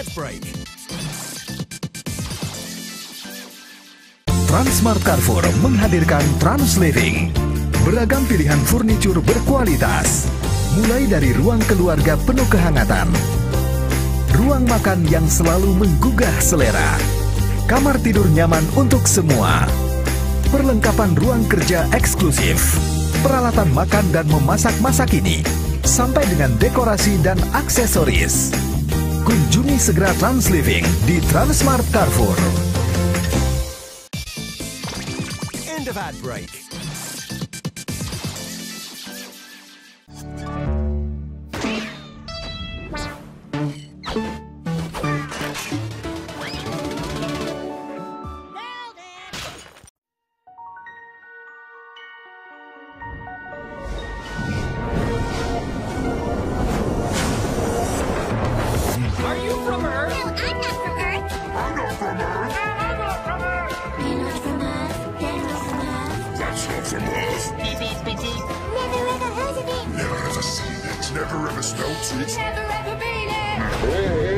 Let's break. Transmart Carrefour menghadirkan Trans Living. Beragam pilihan furnitur berkualitas. Mulai dari ruang keluarga penuh kehangatan. Ruang makan yang selalu menggugah selera. Kamar tidur nyaman untuk semua. Perlengkapan ruang kerja eksklusif. Peralatan makan dan memasak-masak ini. Sampai dengan dekorasi dan aksesoris. Segera Trans Living di Transmart Carrefour. End of ad break. From Earth. Never ever heard of it. Never ever seen it. Never ever smelt it. Never ever been it.